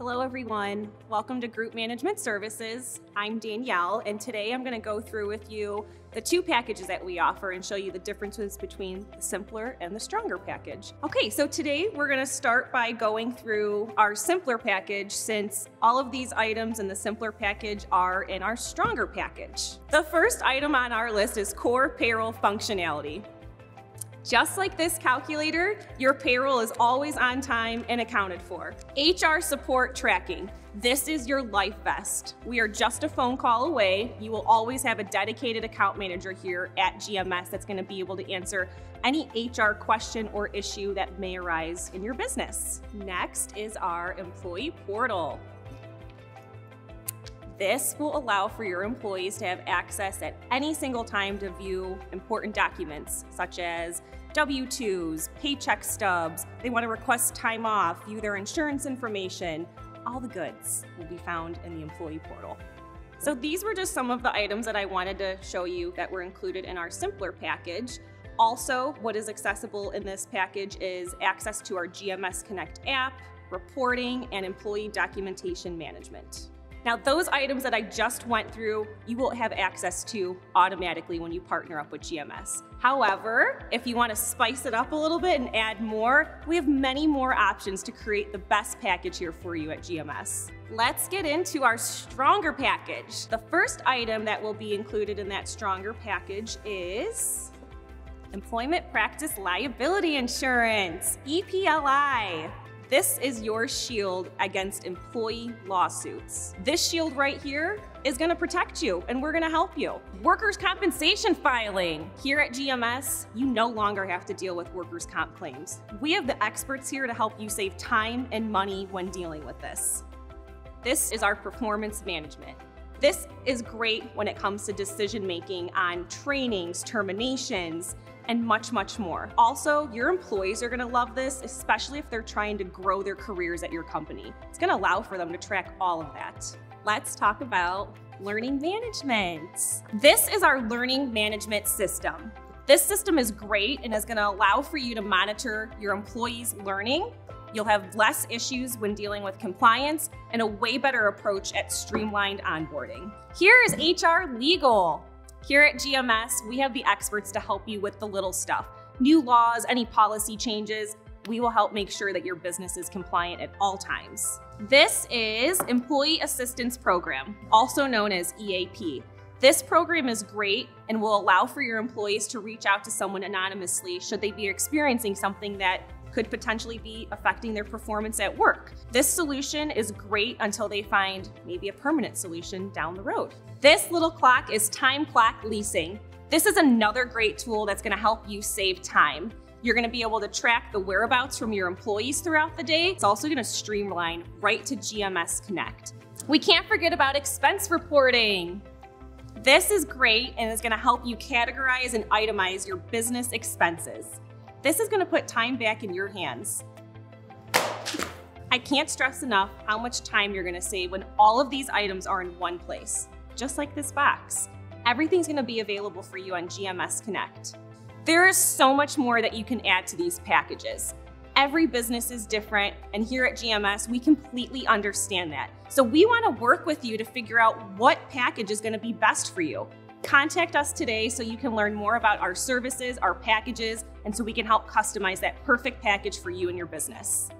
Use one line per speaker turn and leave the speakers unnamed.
Hello everyone, welcome to Group Management Services. I'm Danielle and today I'm going to go through with you the two packages that we offer and show you the differences between the simpler and the stronger package. Okay, so today we're going to start by going through our simpler package since all of these items in the simpler package are in our stronger package. The first item on our list is core payroll functionality. Just like this calculator, your payroll is always on time and accounted for. HR support tracking. This is your life vest. We are just a phone call away. You will always have a dedicated account manager here at GMS that's gonna be able to answer any HR question or issue that may arise in your business. Next is our employee portal. This will allow for your employees to have access at any single time to view important documents such as W-2s, paycheck stubs, they want to request time off, view their insurance information, all the goods will be found in the employee portal. So these were just some of the items that I wanted to show you that were included in our simpler package. Also, what is accessible in this package is access to our GMS Connect app, reporting, and employee documentation management. Now, those items that I just went through, you will have access to automatically when you partner up with GMS. However, if you want to spice it up a little bit and add more, we have many more options to create the best package here for you at GMS. Let's get into our stronger package. The first item that will be included in that stronger package is Employment Practice Liability Insurance, EPLI. This is your shield against employee lawsuits. This shield right here is gonna protect you and we're gonna help you. Workers' compensation filing. Here at GMS, you no longer have to deal with workers' comp claims. We have the experts here to help you save time and money when dealing with this. This is our performance management. This is great when it comes to decision making on trainings, terminations, and much, much more. Also, your employees are gonna love this, especially if they're trying to grow their careers at your company. It's gonna allow for them to track all of that. Let's talk about learning management. This is our learning management system. This system is great and is gonna allow for you to monitor your employees' learning. You'll have less issues when dealing with compliance and a way better approach at streamlined onboarding. Here is HR Legal. Here at GMS, we have the experts to help you with the little stuff. New laws, any policy changes, we will help make sure that your business is compliant at all times. This is Employee Assistance Program, also known as EAP. This program is great and will allow for your employees to reach out to someone anonymously should they be experiencing something that could potentially be affecting their performance at work. This solution is great until they find maybe a permanent solution down the road. This little clock is Time Clock Leasing. This is another great tool that's gonna help you save time. You're gonna be able to track the whereabouts from your employees throughout the day. It's also gonna streamline right to GMS Connect. We can't forget about expense reporting. This is great and is gonna help you categorize and itemize your business expenses. This is gonna put time back in your hands. I can't stress enough how much time you're gonna save when all of these items are in one place, just like this box. Everything's gonna be available for you on GMS Connect. There is so much more that you can add to these packages. Every business is different, and here at GMS, we completely understand that. So we wanna work with you to figure out what package is gonna be best for you. Contact us today so you can learn more about our services, our packages, and so we can help customize that perfect package for you and your business.